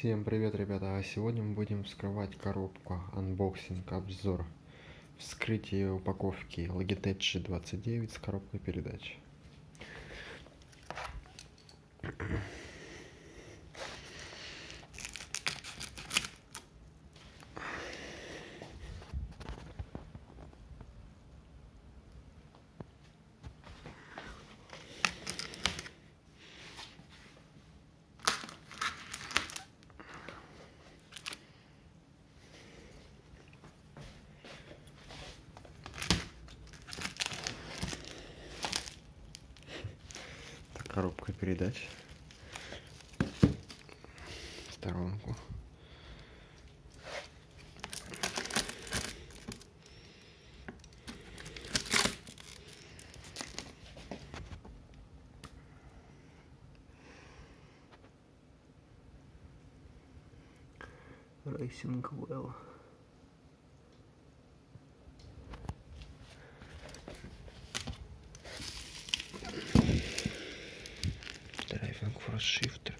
Всем привет, ребята! А сегодня мы будем вскрывать коробку, unboxing, обзор, вскрытие упаковки Logitech G29 с коробкой передач. Передач сторонку Racing Well. Шифтер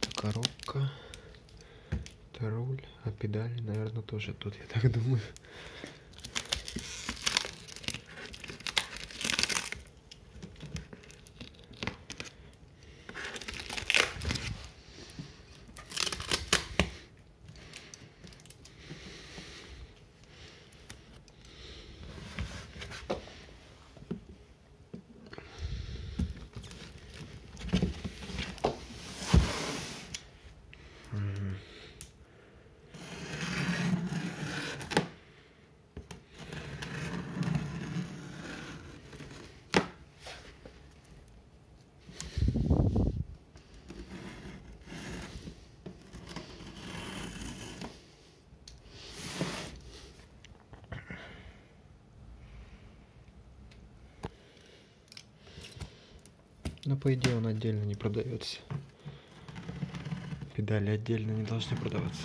это коробка. Это руль. А педали наверное тоже тут я так думаю Но по идее он отдельно не продается. Педали отдельно не должны продаваться.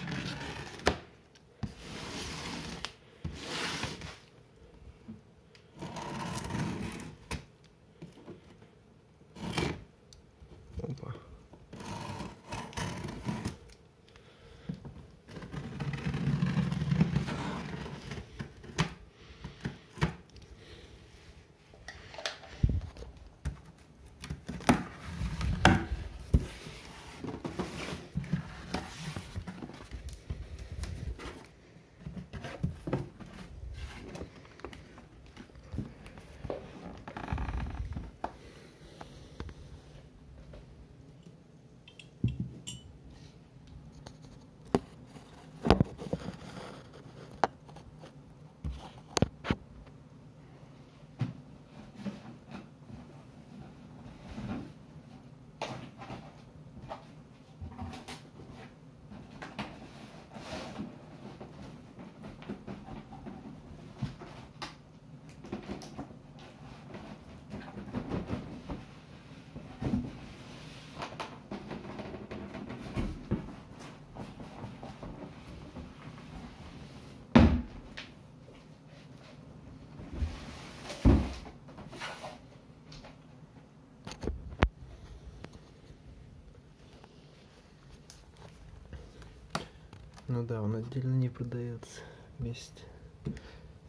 Ну да, он отдельно не продается. Есть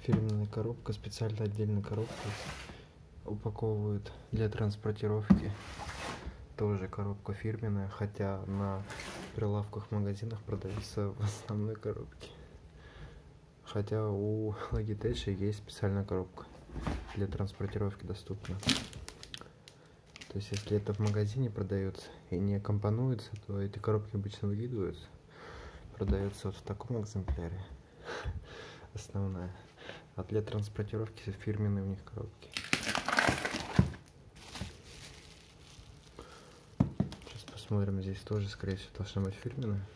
фирменная коробка, специально отдельная коробка упаковывают для транспортировки. Тоже коробка фирменная, хотя на прилавках магазинах продается в основной коробке. Хотя у Logitech есть специальная коробка для транспортировки доступна. То есть если это в магазине продается и не компонуется, то эти коробки обычно выкидываются продается вот в таком экземпляре. Основная. А для транспортировки фирменные у них коробки. Сейчас посмотрим здесь тоже скорее всего должна быть фирменная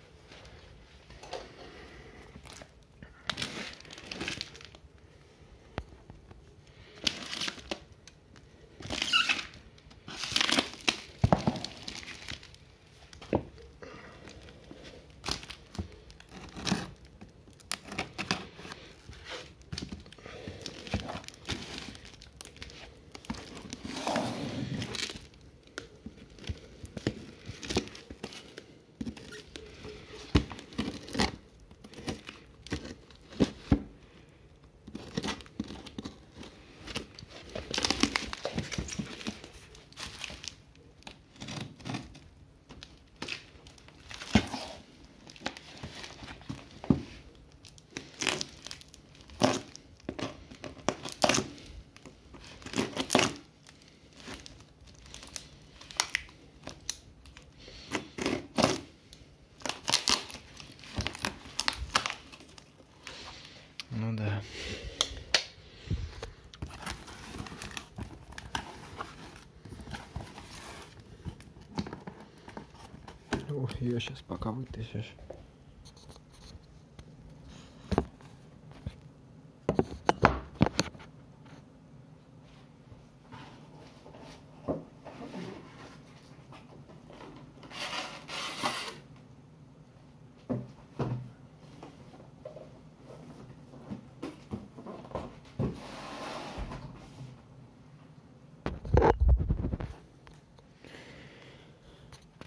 ее сейчас пока вытащишь.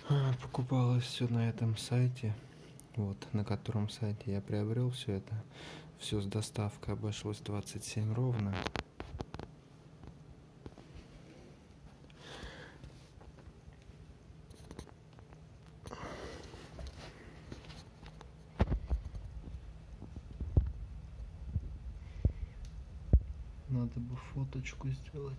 А, покупалось все на этом сайте вот на котором сайте я приобрел все это. Все с доставкой обошлось 27 ровно. Надо бы фоточку сделать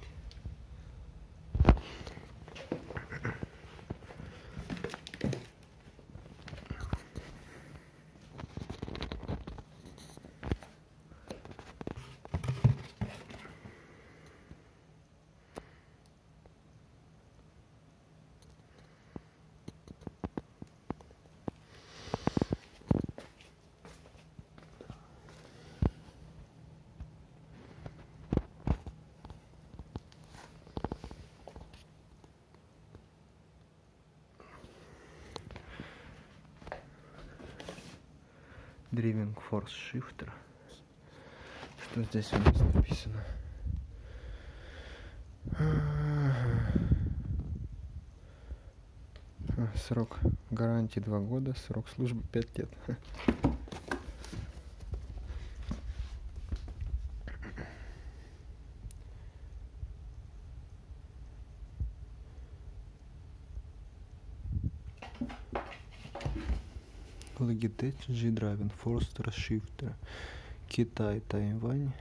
Driving Force Shifter. Что здесь у нас написано? Срок гарантии 2 года, срок службы 5 лет. Logitech G-Driving Forster Shifter Китай, Тайвань